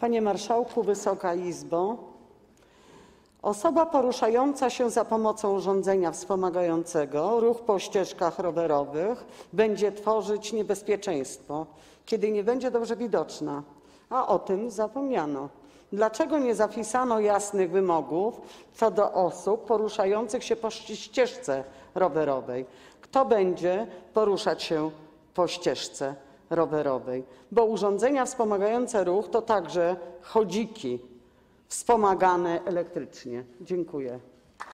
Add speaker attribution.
Speaker 1: Panie Marszałku, Wysoka Izbo! Osoba poruszająca się za pomocą urządzenia wspomagającego ruch po ścieżkach rowerowych będzie tworzyć niebezpieczeństwo, kiedy nie będzie dobrze widoczna, a o tym zapomniano. Dlaczego nie zapisano jasnych wymogów co do osób poruszających się po ścieżce rowerowej? Kto będzie poruszać się po ścieżce rowerowej? Bo urządzenia wspomagające ruch to także chodziki wspomagane elektrycznie. Dziękuję.